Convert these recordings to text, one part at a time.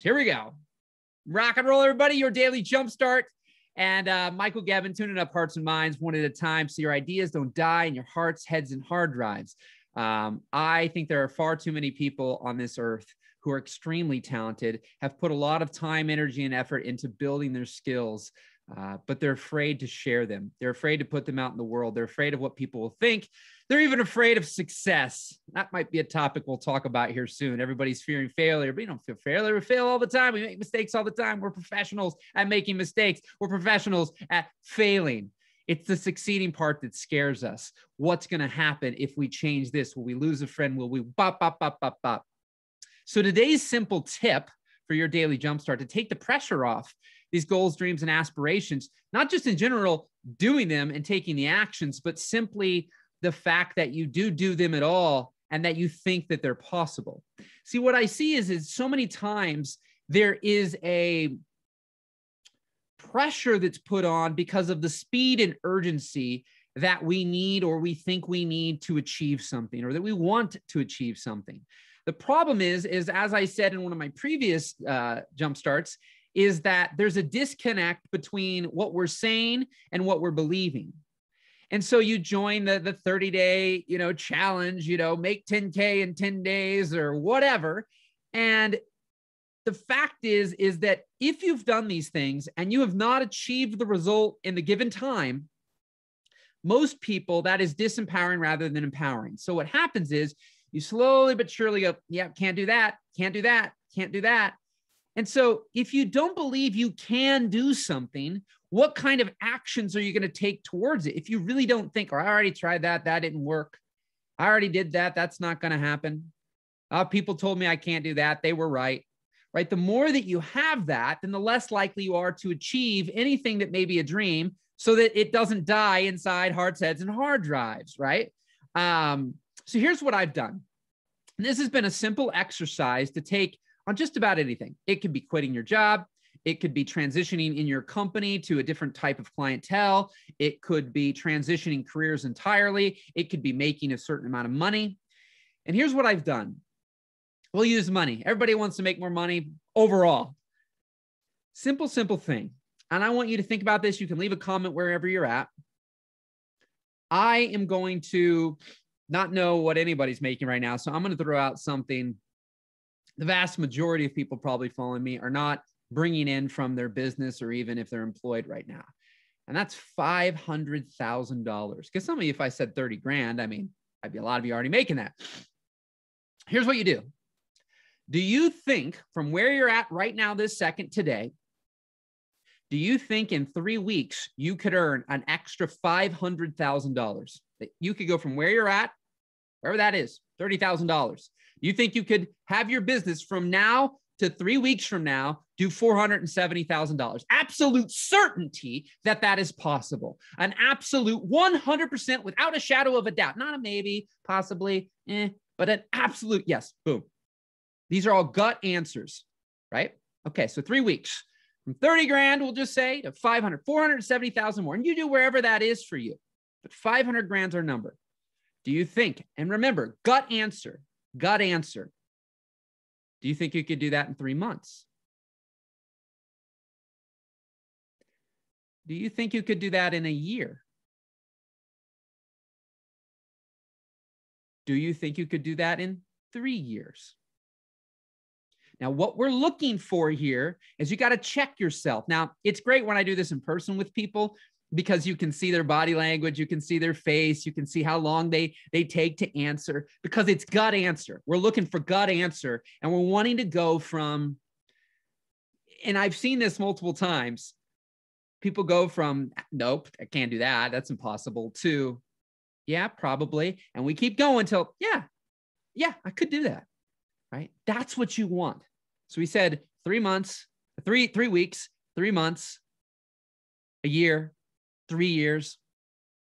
Here we go. Rock and roll, everybody. Your daily jumpstart. And uh, Michael Gebben tuning up hearts and minds one at a time so your ideas don't die in your hearts, heads, and hard drives. Um, I think there are far too many people on this earth who are extremely talented, have put a lot of time, energy, and effort into building their skills, uh, but they're afraid to share them. They're afraid to put them out in the world. They're afraid of what people will think. They're even afraid of success. That might be a topic we'll talk about here soon. Everybody's fearing failure, but you don't feel failure. We fail all the time. We make mistakes all the time. We're professionals at making mistakes. We're professionals at failing. It's the succeeding part that scares us. What's going to happen if we change this? Will we lose a friend? Will we bop, bop, bop, bop, bop? So today's simple tip for your daily jumpstart to take the pressure off these goals, dreams, and aspirations, not just in general doing them and taking the actions, but simply the fact that you do do them at all and that you think that they're possible. See, what I see is, is so many times there is a pressure that's put on because of the speed and urgency that we need or we think we need to achieve something or that we want to achieve something. The problem is, is as I said in one of my previous uh, jump starts, is that there's a disconnect between what we're saying and what we're believing. And so you join the, the 30 day, you know, challenge, you know, make 10K in 10 days or whatever. And the fact is, is that if you've done these things and you have not achieved the result in the given time, most people that is disempowering rather than empowering. So what happens is you slowly but surely go, yeah, can't do that, can't do that, can't do that. And so if you don't believe you can do something, what kind of actions are you going to take towards it? If you really don't think, or oh, I already tried that, that didn't work. I already did that. That's not going to happen. Uh, people told me I can't do that. They were right. Right. The more that you have that, then the less likely you are to achieve anything that may be a dream so that it doesn't die inside hearts, heads, and hard drives. Right. Um, so here's what I've done. And this has been a simple exercise to take on just about anything. It could be quitting your job. It could be transitioning in your company to a different type of clientele. It could be transitioning careers entirely. It could be making a certain amount of money. And here's what I've done we'll use money. Everybody wants to make more money overall. Simple, simple thing. And I want you to think about this. You can leave a comment wherever you're at. I am going to not know what anybody's making right now. So I'm going to throw out something. The vast majority of people probably following me are not bringing in from their business or even if they're employed right now. And that's $500,000. Because some of you, if I said 30 grand, I mean, I'd be a lot of you already making that. Here's what you do Do you think from where you're at right now, this second today, do you think in three weeks you could earn an extra $500,000? That you could go from where you're at, wherever that is, $30,000. You think you could have your business from now to three weeks from now do $470,000. Absolute certainty that that is possible. An absolute 100% without a shadow of a doubt. Not a maybe, possibly, eh, but an absolute yes. Boom. These are all gut answers, right? Okay, so three weeks from 30 grand, we'll just say to 500, 470,000 more. And you do wherever that is for you. But 500 grand's our number. Do you think? And remember, gut answer, gut answer. Do you think you could do that in three months? Do you think you could do that in a year? Do you think you could do that in three years? Now, what we're looking for here is you got to check yourself. Now, it's great when I do this in person with people because you can see their body language, you can see their face, you can see how long they they take to answer because it's gut answer. We're looking for gut answer and we're wanting to go from and I've seen this multiple times. People go from nope, I can't do that. That's impossible to yeah, probably. And we keep going till yeah. Yeah, I could do that. Right? That's what you want. So we said 3 months, 3 3 weeks, 3 months, a year, three years?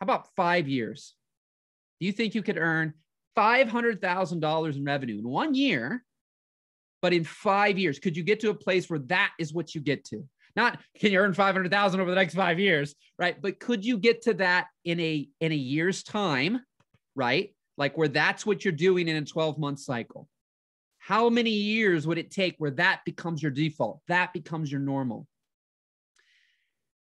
How about five years? Do you think you could earn $500,000 in revenue in one year, but in five years? Could you get to a place where that is what you get to? Not can you earn 500,000 over the next five years, right? But could you get to that in a in a year's time, right? Like where that's what you're doing in a 12 month cycle. How many years would it take where that becomes your default? That becomes your normal.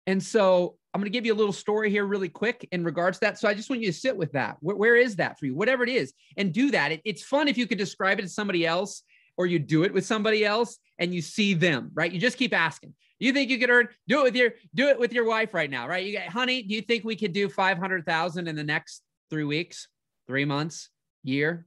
And so I'm going to give you a little story here really quick in regards to that. So I just want you to sit with that. where, where is that for you? Whatever it is, and do that. It, it's fun if you could describe it to somebody else or you do it with somebody else and you see them, right? You just keep asking. You think you could earn? Do it with your do it with your wife right now, right? You get, honey, do you think we could do 500,000 in the next 3 weeks, 3 months, year,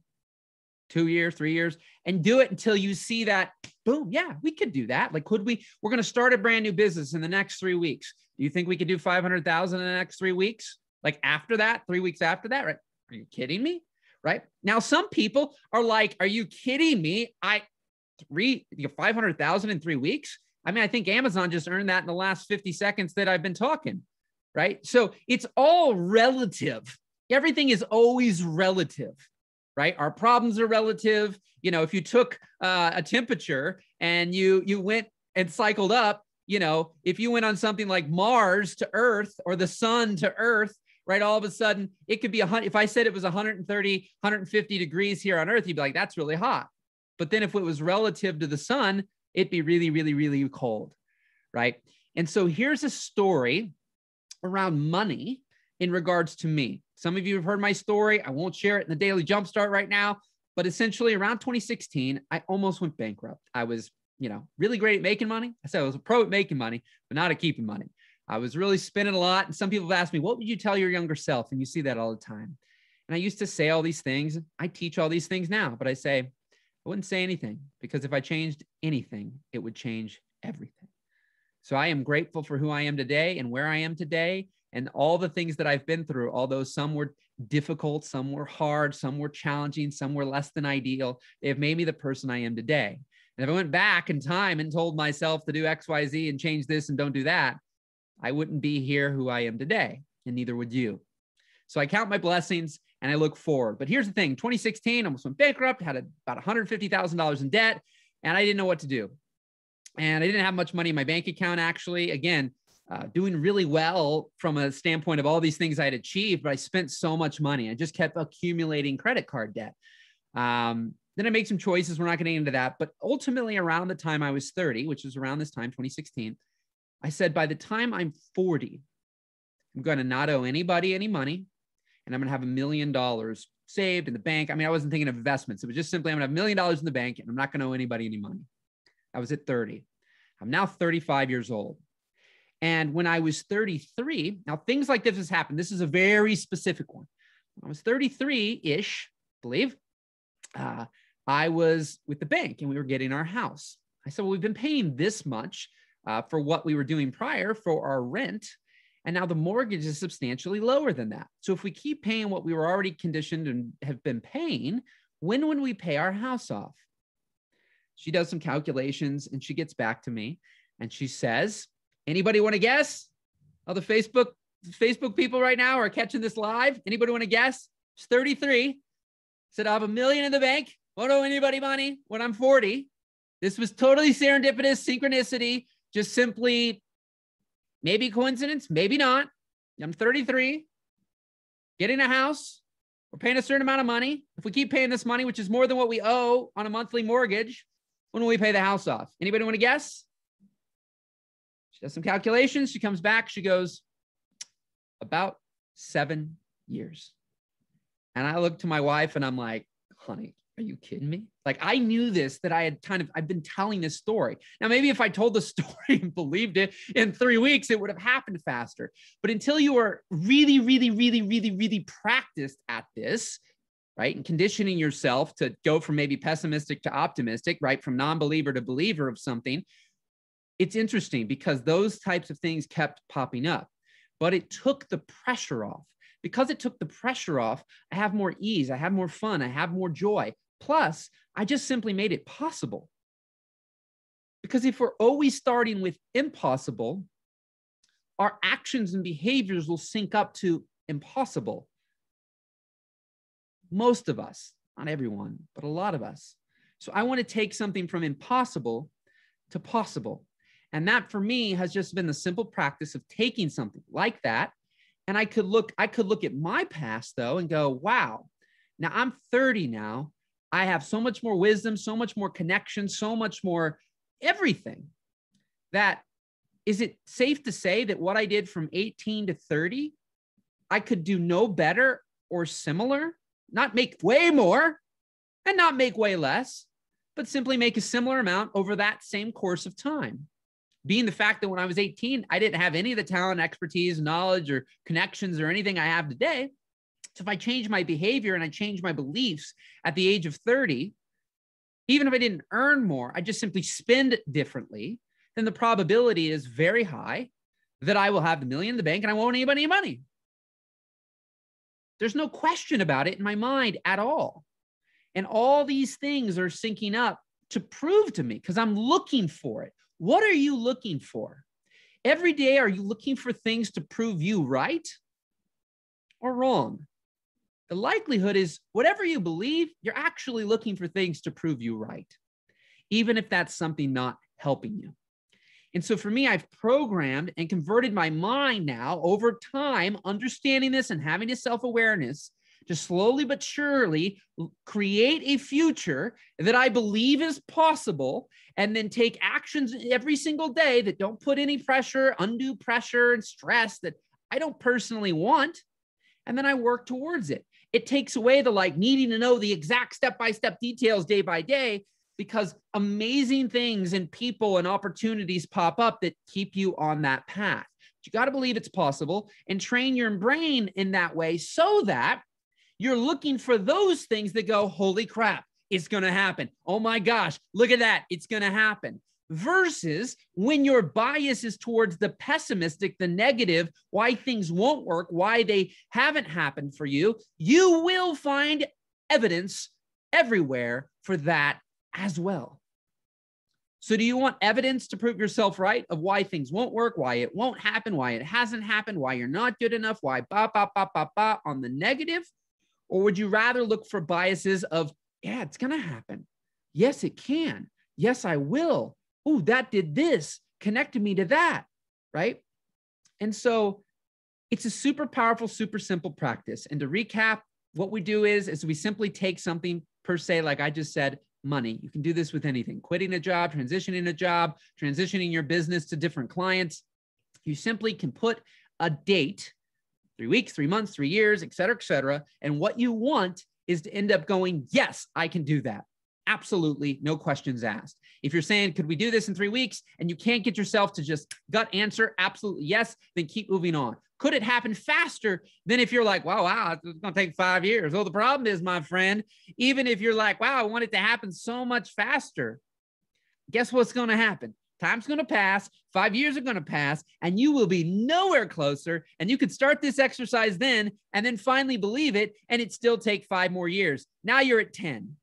2 years, 3 years and do it until you see that boom, yeah, we could do that. Like could we we're going to start a brand new business in the next 3 weeks. Do you think we could do 500,000 in the next 3 weeks? Like after that, 3 weeks after that, right? Are you kidding me? Right? Now some people are like, "Are you kidding me? I three you 500,000 in 3 weeks?" I mean, I think Amazon just earned that in the last 50 seconds that I've been talking, right? So it's all relative. Everything is always relative, right? Our problems are relative. You know, if you took uh, a temperature and you you went and cycled up, you know, if you went on something like Mars to Earth or the sun to Earth, right? All of a sudden, it could be a hundred. If I said it was 130, 150 degrees here on Earth, you'd be like, that's really hot. But then if it was relative to the sun, it'd be really, really, really cold, right? And so here's a story around money in regards to me. Some of you have heard my story. I won't share it in the Daily Jumpstart right now, but essentially around 2016, I almost went bankrupt. I was, you know, really great at making money. I said I was a pro at making money, but not at keeping money. I was really spending a lot. And some people have asked me, what would you tell your younger self? And you see that all the time. And I used to say all these things. I teach all these things now, but I say, I wouldn't say anything because if I changed anything, it would change everything. So I am grateful for who I am today and where I am today and all the things that I've been through, although some were difficult, some were hard, some were challenging, some were less than ideal, they have made me the person I am today. And if I went back in time and told myself to do XYZ and change this and don't do that, I wouldn't be here who I am today, and neither would you. So I count my blessings and I look forward. But here's the thing 2016, I almost went bankrupt, had about $150,000 in debt, and I didn't know what to do. And I didn't have much money in my bank account, actually. Again, uh, doing really well from a standpoint of all these things I had achieved, but I spent so much money. I just kept accumulating credit card debt. Um, then I made some choices. We're not going to get into that. But ultimately, around the time I was 30, which was around this time, 2016, I said, by the time I'm 40, I'm going to not owe anybody any money and I'm going to have a million dollars saved in the bank. I mean, I wasn't thinking of investments. It was just simply, I'm going to have a million dollars in the bank and I'm not going to owe anybody any money. I was at 30. I'm now 35 years old. And when I was 33, now things like this has happened. This is a very specific one. When I was 33 ish, believe, uh, I was with the bank and we were getting our house. I said, Well, we've been paying this much uh, for what we were doing prior for our rent. And now the mortgage is substantially lower than that. So if we keep paying what we were already conditioned and have been paying, when would we pay our house off? She does some calculations and she gets back to me and she says, anybody want to guess? All the Facebook Facebook people right now are catching this live. Anybody want to guess? It's 33. Said I have a million in the bank. Won't owe anybody money when I'm 40. This was totally serendipitous, synchronicity, just simply Maybe coincidence, maybe not. I'm 33, getting a house. We're paying a certain amount of money. If we keep paying this money, which is more than what we owe on a monthly mortgage, when will we pay the house off? Anybody want to guess? She does some calculations. She comes back. She goes, about seven years. And I look to my wife and I'm like, honey, are you kidding me? Like I knew this that I had kind of I've been telling this story. Now maybe if I told the story and believed it in 3 weeks it would have happened faster. But until you are really really really really really practiced at this, right? And conditioning yourself to go from maybe pessimistic to optimistic, right? From non-believer to believer of something. It's interesting because those types of things kept popping up. But it took the pressure off because it took the pressure off, I have more ease, I have more fun, I have more joy. Plus, I just simply made it possible. Because if we're always starting with impossible, our actions and behaviors will sync up to impossible. Most of us, not everyone, but a lot of us. So I want to take something from impossible to possible. And that for me has just been the simple practice of taking something like that. And I could look, I could look at my past though and go, wow, now I'm 30 now I have so much more wisdom, so much more connection, so much more everything that is it safe to say that what I did from 18 to 30, I could do no better or similar, not make way more and not make way less, but simply make a similar amount over that same course of time? Being the fact that when I was 18, I didn't have any of the talent, expertise, knowledge, or connections or anything I have today. So if I change my behavior and I change my beliefs at the age of 30, even if I didn't earn more, I just simply spend differently, then the probability is very high that I will have the million in the bank and I won't need any money. There's no question about it in my mind at all. And all these things are syncing up to prove to me because I'm looking for it. What are you looking for? Every day, are you looking for things to prove you right or wrong? the likelihood is whatever you believe, you're actually looking for things to prove you right, even if that's something not helping you. And so for me, I've programmed and converted my mind now over time, understanding this and having a self awareness to slowly but surely create a future that I believe is possible and then take actions every single day that don't put any pressure, undue pressure, and stress that I don't personally want. And then I work towards it it takes away the like needing to know the exact step by step details day by day because amazing things and people and opportunities pop up that keep you on that path. You got to believe it's possible and train your brain in that way so that you're looking for those things that go, holy crap, it's going to happen. Oh my gosh, look at that. It's going to happen versus when your bias is towards the pessimistic, the negative, why things won't work, why they haven't happened for you, you will find evidence everywhere for that as well. So, do you want evidence to prove yourself right of why things won't work, why it won't happen, why it hasn't happened, why you're not good enough, why ba ba ba ba ba on the negative? Or would you rather look for biases of, yeah, it's going to happen. Yes, it can. Yes, I will oh, that did this, connected me to that, right? And so it's a super powerful, super simple practice. And to recap, what we do is, is we simply take something per se, like I just said, money. You can do this with anything, quitting a job, transitioning a job, transitioning your business to different clients. You simply can put a date, three weeks, three months, three years, et cetera, et cetera. And what you want is to end up going, yes, I can do that. Absolutely, no questions asked. If you're saying, could we do this in three weeks? And you can't get yourself to just gut answer, absolutely yes, then keep moving on. Could it happen faster than if you're like, wow, wow, it's going to take five years? Well, the problem is, my friend, even if you're like, wow, I want it to happen so much faster, guess what's going to happen? Time's going to pass, five years are going to pass, and you will be nowhere closer. And you could start this exercise then and then finally believe it, and it still take five more years. Now you're at 10.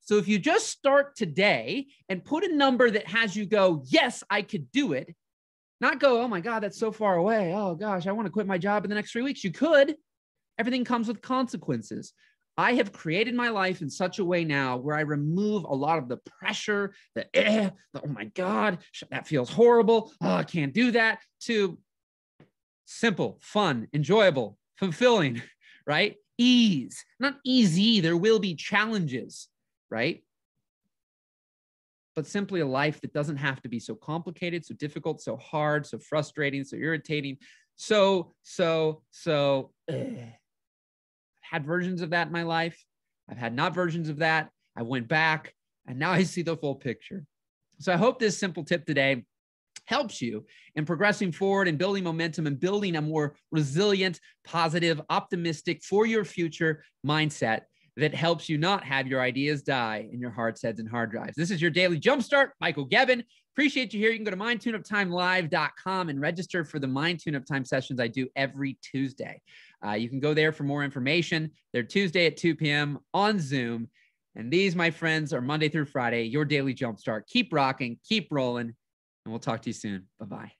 So if you just start today and put a number that has you go, yes, I could do it, not go, oh my God, that's so far away. Oh gosh, I want to quit my job in the next three weeks. You could. Everything comes with consequences. I have created my life in such a way now where I remove a lot of the pressure, the, eh, the oh my God, that feels horrible. Oh, I can't do that, to simple, fun, enjoyable, fulfilling, right? Ease, not easy. There will be challenges right? But simply a life that doesn't have to be so complicated, so difficult, so hard, so frustrating, so irritating, so, so, so. Ugh. I've had versions of that in my life. I've had not versions of that. I went back and now I see the full picture. So I hope this simple tip today helps you in progressing forward and building momentum and building a more resilient, positive, optimistic for your future mindset that helps you not have your ideas die in your hearts, heads, and hard drives. This is your daily jumpstart. Michael Gebben. Appreciate you here. You can go to mindtuneuptimelive.com and register for the Mind Tune Up Time sessions I do every Tuesday. Uh, you can go there for more information. They're Tuesday at 2 p.m. on Zoom. And these, my friends, are Monday through Friday, your daily jumpstart. Keep rocking, keep rolling, and we'll talk to you soon. Bye bye.